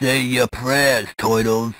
Say your prayers, Turtles.